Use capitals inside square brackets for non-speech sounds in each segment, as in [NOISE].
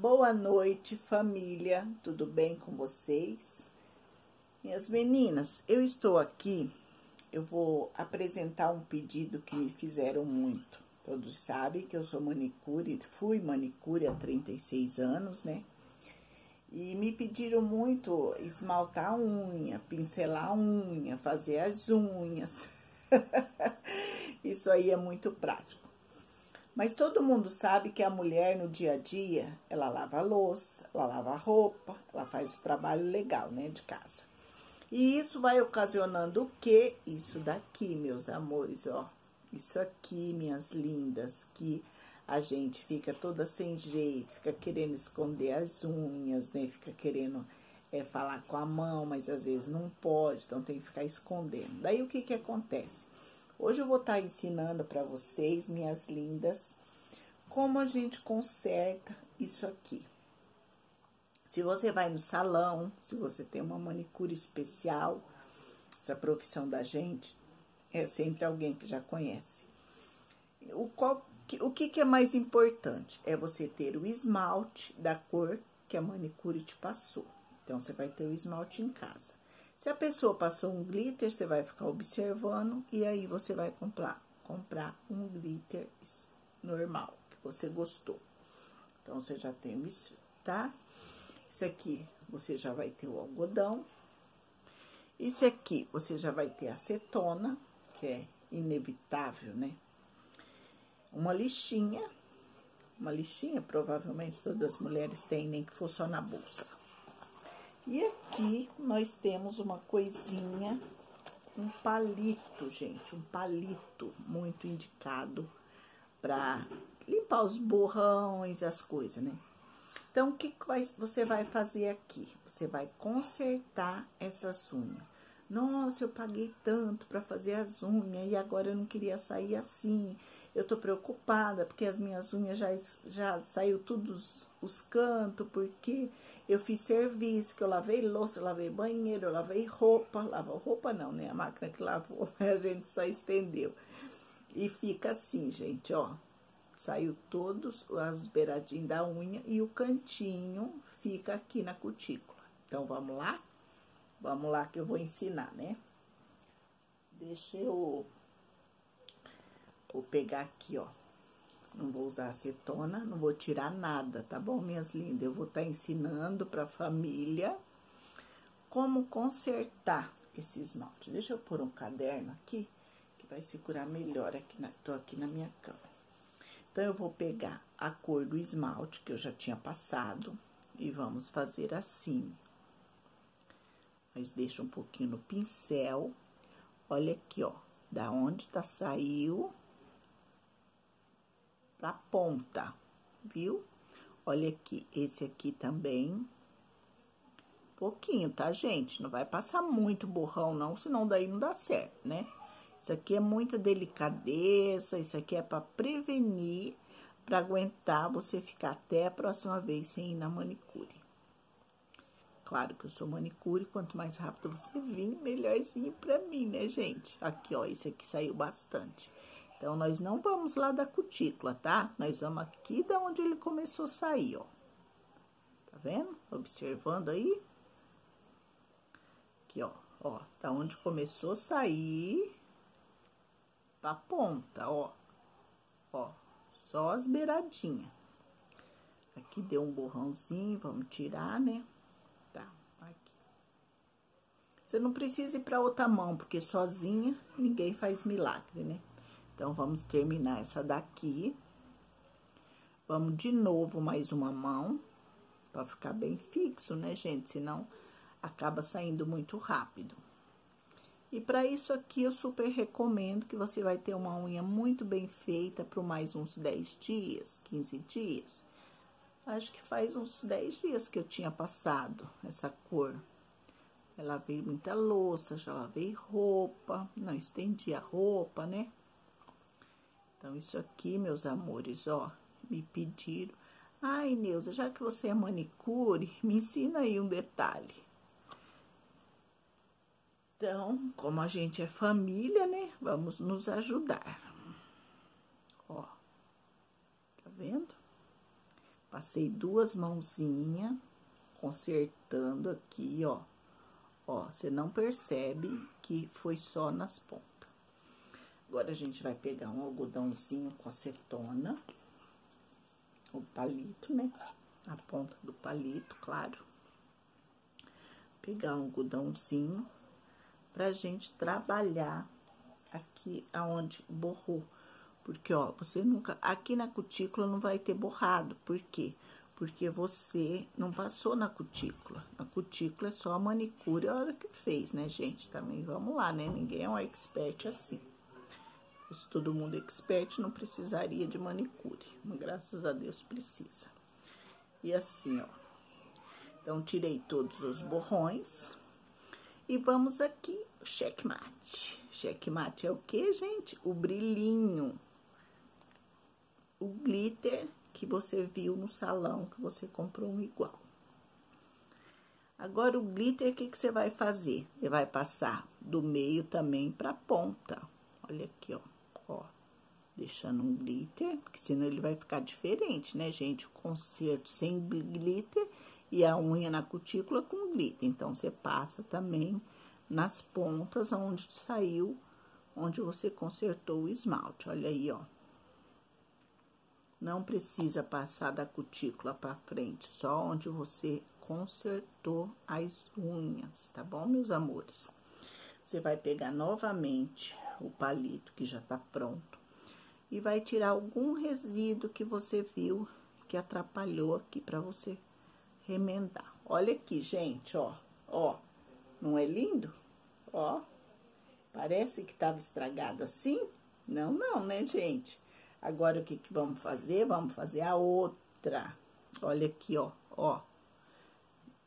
Boa noite, família. Tudo bem com vocês? Minhas meninas, eu estou aqui. Eu vou apresentar um pedido que me fizeram muito. Todos sabem que eu sou manicure, fui manicure há 36 anos, né? E me pediram muito esmaltar a unha, pincelar a unha, fazer as unhas. [LAUGHS] Isso aí é muito prático. Mas todo mundo sabe que a mulher no dia a dia, ela lava a louça, ela lava a roupa, ela faz o trabalho legal, né, de casa. E isso vai ocasionando o quê? Isso daqui, meus amores, ó. Isso aqui, minhas lindas, que a gente fica toda sem jeito, fica querendo esconder as unhas, né? Fica querendo é, falar com a mão, mas às vezes não pode, então tem que ficar escondendo. Daí o que que acontece? Hoje eu vou estar tá ensinando para vocês, minhas lindas, como a gente conserta isso aqui. Se você vai no salão, se você tem uma manicure especial, essa profissão da gente é sempre alguém que já conhece. O, qual, o que, que é mais importante? É você ter o esmalte da cor que a manicure te passou. Então, você vai ter o esmalte em casa. Se a pessoa passou um glitter, você vai ficar observando e aí você vai comprar, comprar um glitter normal, que você gostou. Então, você já tem isso, tá? Esse aqui, você já vai ter o algodão. Esse aqui, você já vai ter acetona, que é inevitável, né? Uma lixinha, uma lixinha, provavelmente todas as mulheres têm, nem que for só na bolsa. E aqui nós temos uma coisinha, um palito, gente, um palito muito indicado para limpar os borrões, as coisas, né? Então, o que você vai fazer aqui? Você vai consertar essas unhas. Nossa, eu paguei tanto para fazer as unhas e agora eu não queria sair assim. Eu tô preocupada porque as minhas unhas já, já saiu todos os cantos, porque eu fiz serviço, que eu lavei louça, eu lavei banheiro, eu lavei roupa, lavou roupa não, né? A máquina que lavou, [LAUGHS] a gente só estendeu. E fica assim, gente, ó. Saiu todos as beiradinhos da unha e o cantinho fica aqui na cutícula. Então, vamos lá? Vamos lá que eu vou ensinar, né? Deixa eu... Vou pegar aqui, ó. Não vou usar acetona, não vou tirar nada, tá bom, minhas lindas? Eu vou estar tá ensinando para a família como consertar esse esmalte. Deixa eu pôr um caderno aqui, que vai segurar melhor aqui, na, tô aqui na minha cama. Então, eu vou pegar a cor do esmalte que eu já tinha passado e vamos fazer assim. Mas deixa um pouquinho no pincel. Olha aqui, ó, da onde tá saiu pra ponta, viu? Olha aqui, esse aqui também. Pouquinho, tá, gente? Não vai passar muito borrão, não, senão daí não dá certo, né? Isso aqui é muita delicadeza, isso aqui é para prevenir, para aguentar você ficar até a próxima vez sem ir na manicure. Claro que eu sou manicure, quanto mais rápido você vir, melhorzinho pra mim, né, gente? Aqui, ó, esse aqui saiu bastante. Então, nós não vamos lá da cutícula, tá? Nós vamos aqui da onde ele começou a sair, ó. Tá vendo? Observando aí. Aqui, ó, ó, da onde começou a sair pra ponta, ó. Ó, só as beiradinhas. Aqui deu um borrãozinho, vamos tirar, né? Tá, aqui. Você não precisa ir pra outra mão, porque sozinha ninguém faz milagre, né? Então, vamos terminar essa daqui. Vamos de novo mais uma mão, para ficar bem fixo, né, gente? Senão, acaba saindo muito rápido. E para isso aqui, eu super recomendo que você vai ter uma unha muito bem feita por mais uns 10 dias, 15 dias. Acho que faz uns 10 dias que eu tinha passado essa cor. Eu lavei muita louça, já lavei roupa, não estendi a roupa, né? Então, isso aqui, meus amores, ó, me pediram. Ai, Neuza, já que você é manicure, [LAUGHS] me ensina aí um detalhe. Então, como a gente é família, né, vamos nos ajudar. Ó, tá vendo? Passei duas mãozinhas, consertando aqui, ó. Ó, você não percebe que foi só nas pontas. Agora, a gente vai pegar um algodãozinho com acetona. O palito, né? A ponta do palito, claro. Pegar um algodãozinho pra gente trabalhar aqui aonde borrou. Porque, ó, você nunca... Aqui na cutícula não vai ter borrado. Por quê? Porque você não passou na cutícula. A cutícula é só a manicure a hora que fez, né, gente? Também vamos lá, né? Ninguém é um expert assim. Se todo mundo é expert, não precisaria de manicure. Mas, graças a Deus, precisa. E assim, ó. Então, tirei todos os borrões. E vamos aqui, checkmate. Checkmate é o que, gente? O brilhinho. O glitter que você viu no salão, que você comprou um igual. Agora, o glitter, o que, que você vai fazer? Você vai passar do meio também pra ponta. Olha aqui, ó. Ó, deixando um glitter, porque senão ele vai ficar diferente, né, gente? O conserto sem glitter e a unha na cutícula com glitter. Então, você passa também nas pontas onde saiu, onde você consertou o esmalte. Olha aí, ó. Não precisa passar da cutícula para frente, só onde você consertou as unhas, tá bom, meus amores? Você vai pegar novamente o palito que já tá pronto e vai tirar algum resíduo que você viu que atrapalhou aqui para você remendar. Olha aqui, gente, ó, ó, não é lindo? Ó, parece que tava estragado assim? Não, não, né, gente? Agora, o que que vamos fazer? Vamos fazer a outra. Olha aqui, ó, ó.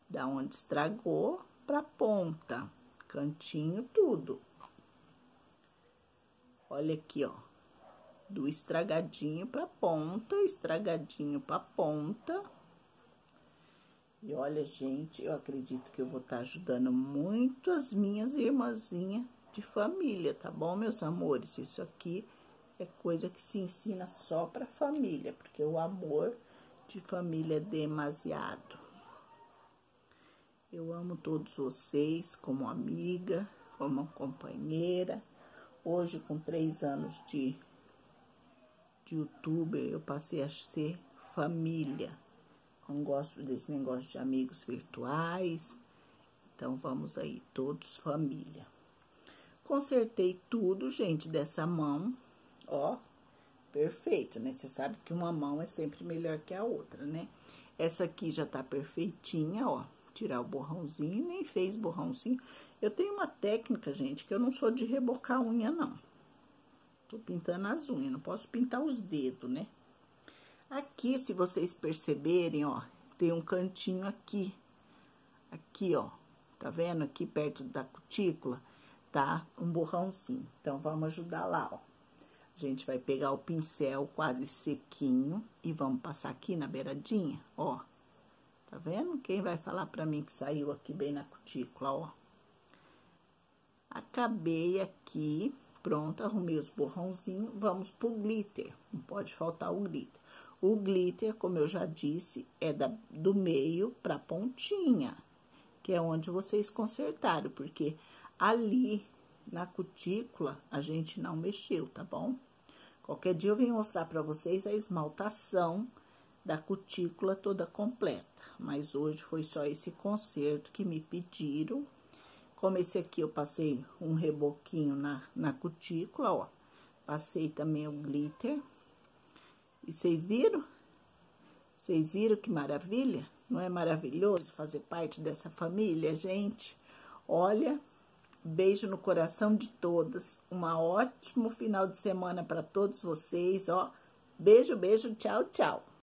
Da onde estragou pra ponta. Cantinho, tudo. Olha aqui, ó. Do estragadinho pra ponta, estragadinho pra ponta. E olha, gente, eu acredito que eu vou estar tá ajudando muito as minhas irmãzinhas de família, tá bom, meus amores? Isso aqui é coisa que se ensina só pra família, porque o amor de família é demasiado. Eu amo todos vocês como amiga, como companheira. Hoje, com três anos de, de youtuber, eu passei a ser família. Não gosto desse negócio de amigos virtuais. Então, vamos aí, todos família. Consertei tudo, gente, dessa mão. Ó, perfeito, né? Você sabe que uma mão é sempre melhor que a outra, né? Essa aqui já tá perfeitinha, ó. Tirar o borrãozinho, nem fez borrãozinho. Eu tenho uma técnica, gente, que eu não sou de rebocar a unha, não. Tô pintando as unhas, não posso pintar os dedos, né? Aqui, se vocês perceberem, ó, tem um cantinho aqui. Aqui, ó. Tá vendo? Aqui perto da cutícula, tá? Um borrãozinho. Então, vamos ajudar lá, ó. A gente vai pegar o pincel quase sequinho e vamos passar aqui na beiradinha, ó. Tá vendo? Quem vai falar pra mim que saiu aqui bem na cutícula, ó. Acabei aqui, pronto, arrumei os borrãozinhos. Vamos pro glitter, não pode faltar o glitter. O glitter, como eu já disse, é da, do meio pra pontinha, que é onde vocês consertaram, porque ali na cutícula a gente não mexeu, tá bom? Qualquer dia eu venho mostrar pra vocês a esmaltação da cutícula toda completa, mas hoje foi só esse conserto que me pediram. Como esse aqui eu passei um reboquinho na, na cutícula, ó. Passei também o glitter e vocês viram? Vocês viram que maravilha? Não é maravilhoso fazer parte dessa família, gente? Olha, beijo no coração de todas. Um ótimo final de semana para todos vocês, ó. Beijo, beijo, tchau, tchau.